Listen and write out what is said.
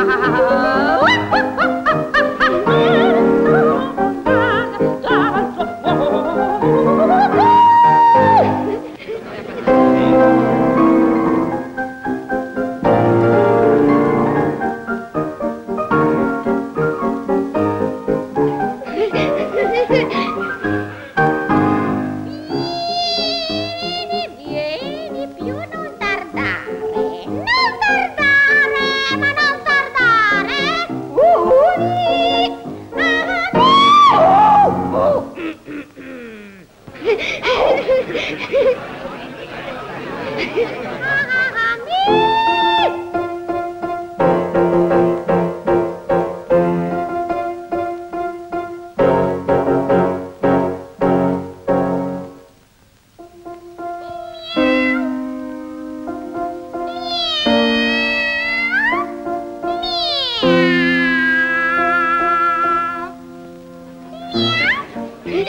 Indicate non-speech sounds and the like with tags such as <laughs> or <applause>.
Ah. <laughs> Yeah.